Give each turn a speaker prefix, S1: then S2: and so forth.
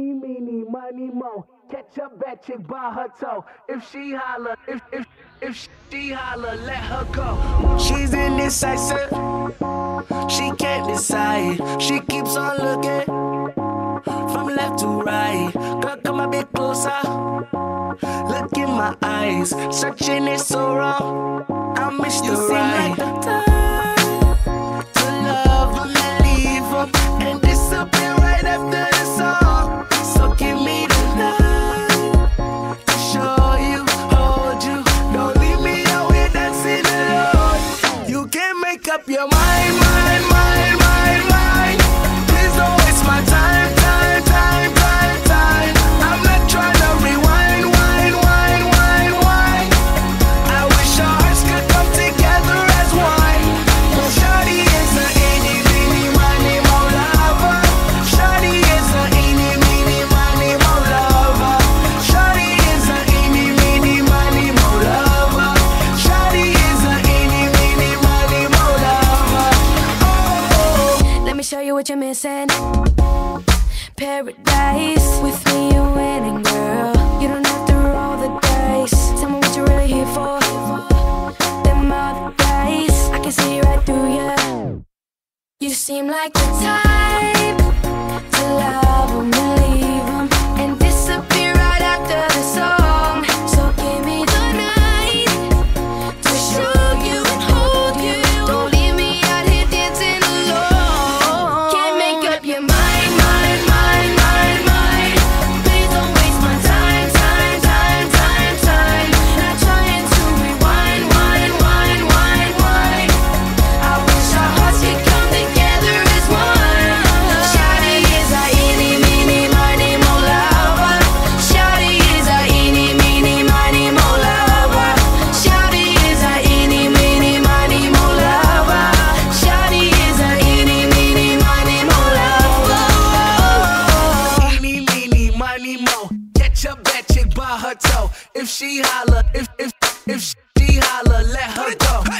S1: Eeny, meeny, money, mo. Catch a bad chick by her toe. If she holler, if if if she holler, let her go. She's indecisive. She can't decide. She keeps on looking from left to right. Girl, come a bit closer. Look in my eyes. Searching is so wrong. I miss you the right. Like the time. up your mind. mind.
S2: what you're missing. Paradise with me, you're winning, girl. You don't have to roll the dice. Tell me what you're really here for. Them other guys, I can see right through you. You seem like the type to love.
S1: her toe. If she holler, if if if she holler, let her go.